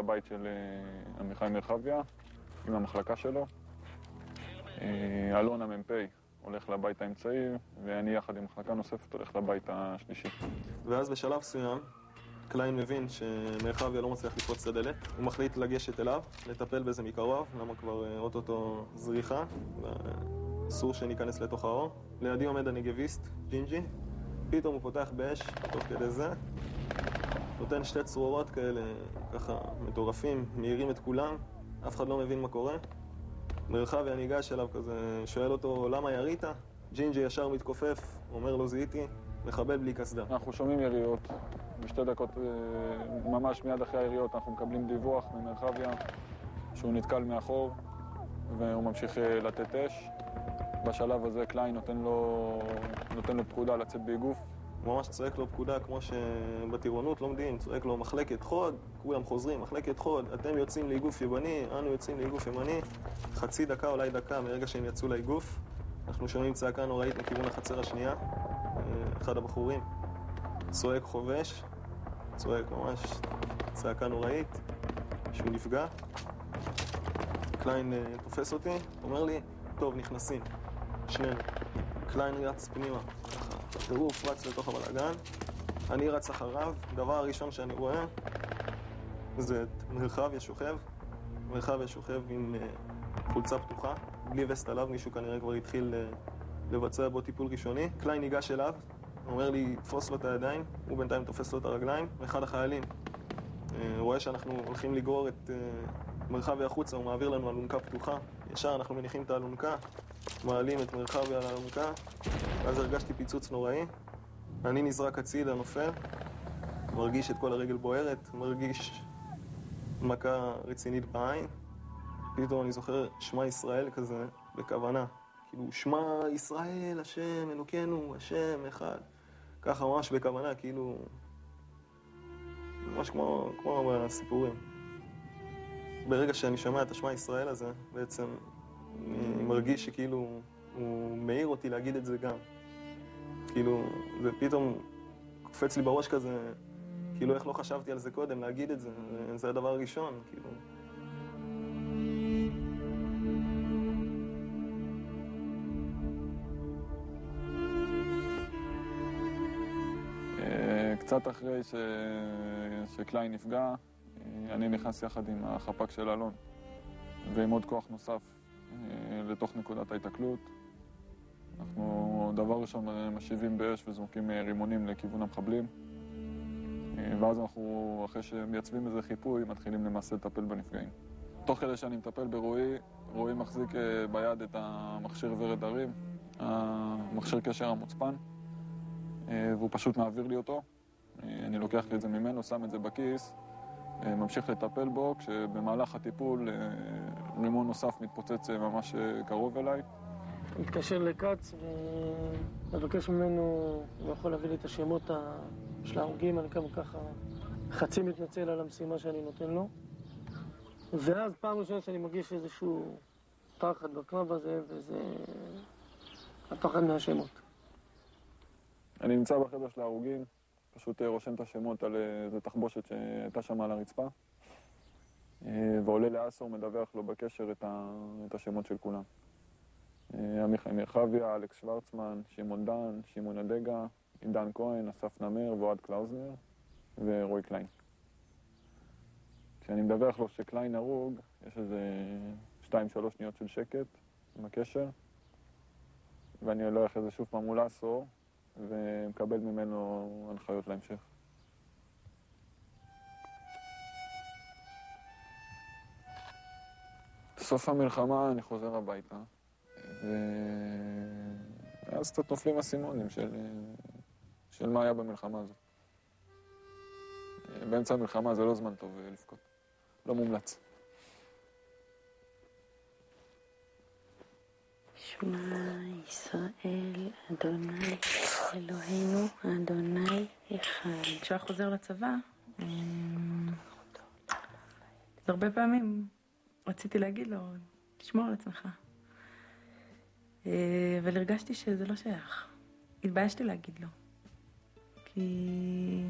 לבית של אה, עמיחי מרחביה, עם המחלקה שלו. אה, אלון המ"פ הולך לבית האמצעי, ואני יחד עם מחלקה נוספת הולך לבית השלישי. ואז בשלב מסוים, קליין מבין שמרחביה לא מצליח לפרוץ את הדלת, הוא מחליט לגשת אליו, לטפל בזה מקרוב, למה כבר אה, אוטוטו זריחה, ואסור שניכנס לתוך האור. לידי עומד הנגביסט, ג'ינג'י, פתאום הוא פותח באש, תוך כדי זה, נותן שתי צרורות כאלה, ככה, מטורפים, מעירים את כולם, אף אחד לא מבין מה קורה. מרחביה ניגש אליו כזה, שואל אותו, למה ירית? ג'ינג'י ישר מתכופף, אומר לו, זיהיתי, מחבל בלי קסדה. אנחנו שומעים יריות, בשתי דקות, אה, ממש מיד אחרי היריות, אנחנו מקבלים דיווח ממרחביה שהוא נתקל מאחור והוא ממשיך אה, לתת אש. בשלב הזה קליין נותן לו, נותן לו פקודה לצאת באגרוף. הוא ממש צועק לו פקודה כמו שבטירונות לומדים, צועק לו מחלקת חוד, כולם חוזרים, מחלקת חוד, אתם יוצאים לאיגוף ימני, אנו יוצאים לאיגוף ימני. חצי דקה, אולי דקה, מרגע שהם יצאו לאיגוף, אנחנו שומעים צעקה נוראית מכיוון החצר השנייה. אה, אחד הבחורים צועק חובש, צועק ממש צעקה נוראית, שהוא נפגע. קליין אה, תופס אותי, אומר לי, טוב, נכנסים, שנינו. קליין רץ פנימה, ככה, טירוף רץ לתוך הבלאגן, אני רץ אחריו, דבר הראשון שאני רואה זה את מרחביה שוכב, מרחביה שוכב עם אה, חולצה פתוחה, בלי וסט עליו, מישהו כנראה כבר התחיל אה, לבצע בו טיפול ראשוני. קליין ניגש אליו, אומר לי, תפוס לו את הידיים, הוא בינתיים תופס לו את הרגליים, ואחד החיילים אה, רואה שאנחנו הולכים לגרור את מרחביה החוצה, הוא מעביר לנו אלונקה פתוחה, ישר אנחנו מניחים את האלונקה, מעלים את מרחביה על האלונקה, ואז הרגשתי פיצוץ נוראי. אני נזרק הצידה, נופל, מרגיש את כל הרגל בוערת, מרגיש מכה רצינית בעין. פתאום אני זוכר שמע ישראל כזה, בכוונה. כאילו, שמע ישראל, השם, אלוקינו, השם, אחד. ככה ממש בכוונה, כאילו... ממש כמו, כמו בסיפורים. ברגע שאני שומע את השמע ישראל הזה, בעצם אני מרגיש שכאילו הוא מעיר אותי להגיד את זה גם. כאילו, זה פתאום קופץ לי בראש כזה, כאילו איך לא חשבתי על זה קודם, להגיד את זה, זה הדבר הראשון, כאילו. אה, קצת אחרי ש... שקליין נפגע, אה, אני נכנס יחד עם החפ"ק של אלון ועם עוד כוח נוסף לתוך נקודת ההיתקלות. אנחנו דבר ראשון משיבים באש וזורקים רימונים לכיוון המחבלים. ואז אנחנו, אחרי שמייצבים איזה חיפוי, מתחילים למעשה לטפל בנפגעים. תוך כדי שאני מטפל ברועי, רועי מחזיק ביד את המכשיר ורד הרים, המכשיר קשר המוצפן. אה, והוא פשוט מעביר לי אותו. אה, אני לוקח את זה ממנו, שם את זה בכיס, אה, ממשיך לטפל בו, כשבמהלך הטיפול רימון נוסף מתפוצץ ממש קרוב אליי. מתקשר לכץ ומבקש ממנו, הוא יכול להביא לי את השמות של ההרוגים, אני כמה ככה חצי מתנצל על המשימה שאני נותן לו. ואז פעם ראשונה שאני מרגיש איזשהו פחד בקרב הזה, וזה הפחד מהשמות. אני נמצא בחדר של ההרוגים, פשוט אה, רושם את השמות על אה, איזה תחבושת שהייתה שם על הרצפה, אה, ועולה לאסוף, מדווח לו בקשר את, ה... את השמות של כולם. עמיחי מרחביה, אלכס שוורצמן, שמעון דן, שמעון אדגה, עידן כהן, אסף נמר ואוהד קלאוזנר ורועי קליין. כשאני מדווח לו שקליין הרוג, יש איזה 2-3 שניות של שקט עם הקשר, ואני הולך איזה שוב פעם מול אסור, ומקבל ממנו הנחיות להמשך. בסוף המלחמה אני חוזר הביתה, ואז קצת נופלים אסימונים של, של מה היה במלחמה הזאת. באמצע המלחמה זה לא זמן טוב לבכות, לא מומלץ. שמע ישראל, אדוני אלוהינו, אדוני אחד. כשהוא היה חוזר לצבא, אמ, הרבה פעמים רציתי להגיד לו, תשמור על עצמך. אה, אבל הרגשתי שזה לא שייך. התביישתי להגיד לו. כי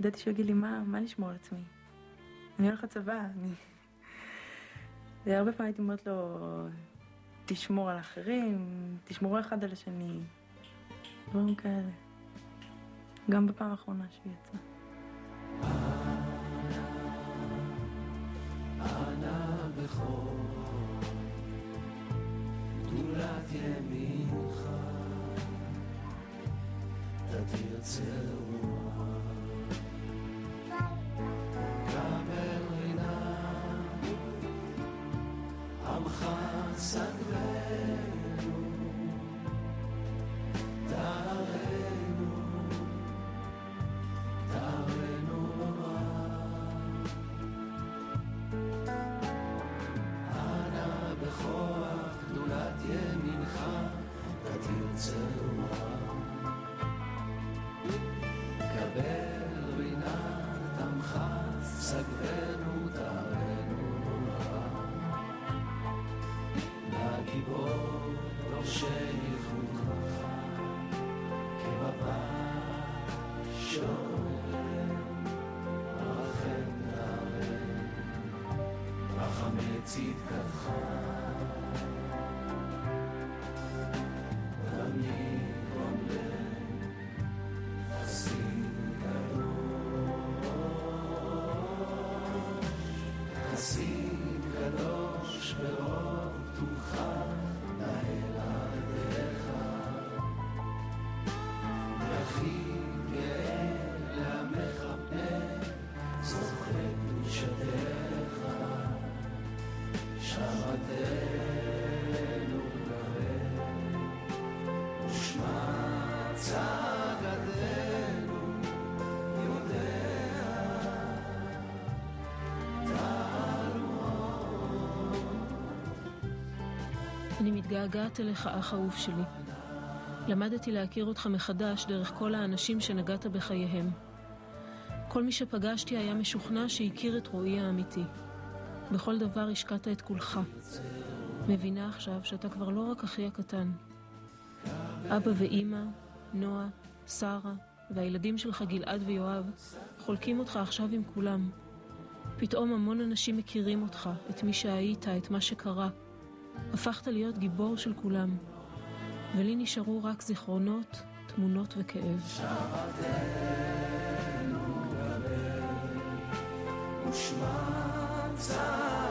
ידעתי שהוא יגיד לי, מה, מה לשמור על עצמי? אני הולך לצבא, אני... זה הרבה פעמים הייתי אומרת לו, תשמור על אחרים, תשמרו אחד על השני, דברים כאלה. גם בפעם האחרונה שהוא יצא. אנא בכור, גדולת ימינך, תדיר צרוע, יודע. אני אליך, אח אהוב שלי. למדתי להכיר אותך מחדש דרך כל האנשים שנגעת בחייהם. כל מי שפגשתי היה משוכנע שהכיר את רועי האמיתי. בכל דבר השקעת את כולך. מבינה עכשיו שאתה כבר לא רק אחי הקטן. אבא ואימא, נועה, שרה, והילדים שלך גלעד ויואב, חולקים אותך עכשיו עם כולם. פתאום המון אנשים מכירים אותך, את מי שהיית, את מה שקרה. הפכת להיות גיבור של כולם. ולי נשארו רק זיכרונות, תמונות וכאב. ושמע time.